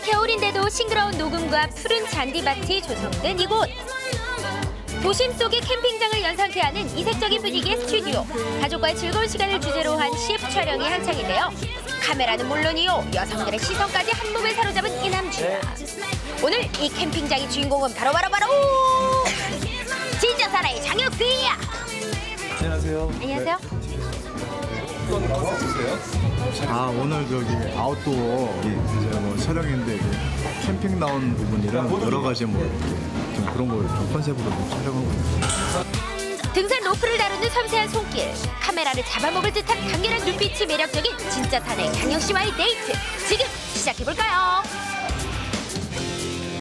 아직 겨울인데도 싱그러운 녹음과 푸른 잔디밭이 조성된 이곳. 도심 속의 캠핑장을 연상케 하는 이색적인 분위기의 스튜디오. 가족과의 즐거운 시간을 주제로 한 CF 촬영이 한창인데요. 카메라는 물론이요, 여성들의 시선까지 한 몸에 사로잡은 이 남자. 오늘 이 캠핑장의 주인공은 바로 바로 바로 진짜 사나이 장혁빈이야. 안녕하세요. 안녕하세요. 컨셉이세요? 아 오늘 저기 아웃도어 이제 뭐 촬영인데 캠핑 나온 부분이랑 여러 가지 뭐좀 그런 걸 좀 컨셉으로 좀 촬영하고 있어요. 등산 로프를 다루는 섬세한 손길, 카메라를 잡아먹을 듯한 강렬한 눈빛이 매력적인 진짜 사나이 장혁 씨와의 데이트. 지금?